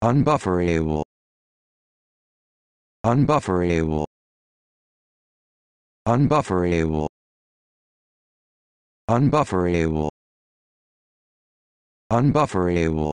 Unbufferable. Unbufferable. Unbufferable. Unbufferable. Unbufferable.